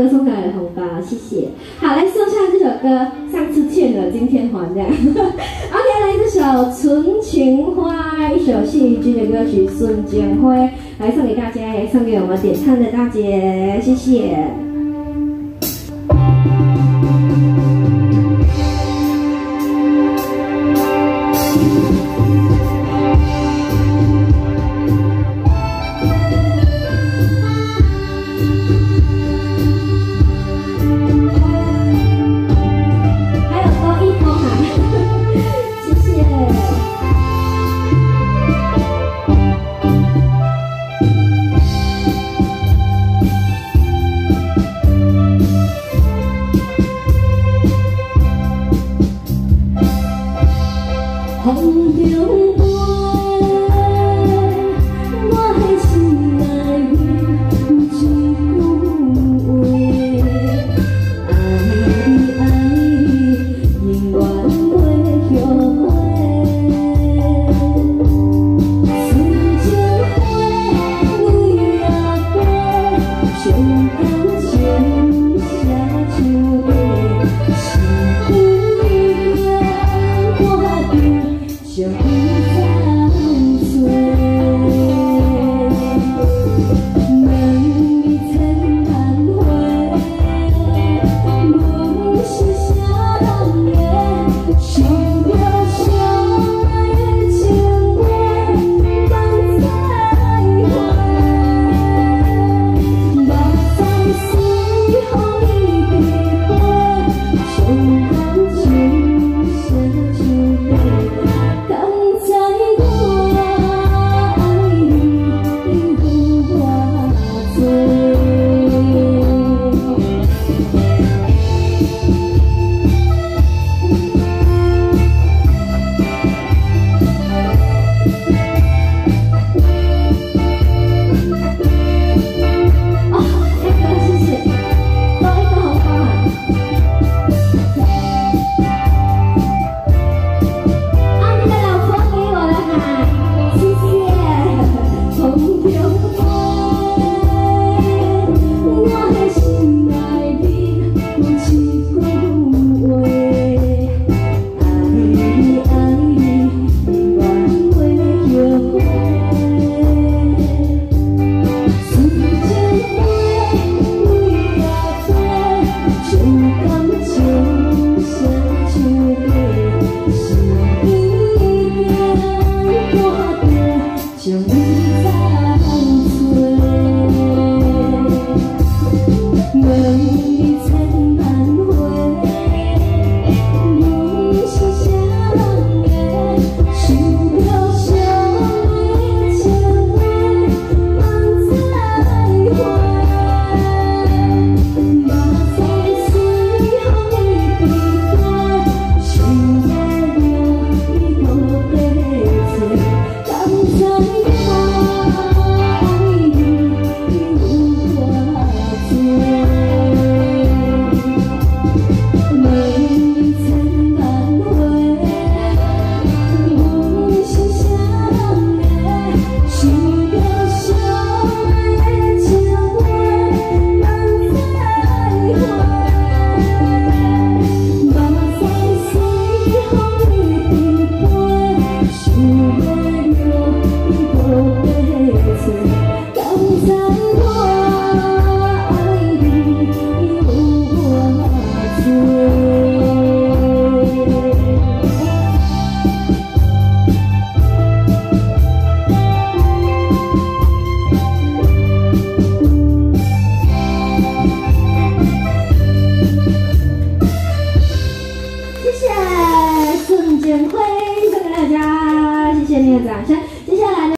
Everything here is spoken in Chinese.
歌送给来的红包，谢谢。好，来送上这首歌，上次欠的，今天还的。OK，来这首《纯情花》，一首谢宇君的歌曲《瞬间灰》，来送给大家，也送给我们点唱的大姐，谢谢。không thiếu amor.